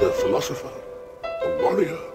the philosopher, the warrior,